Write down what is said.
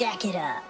Jack it up.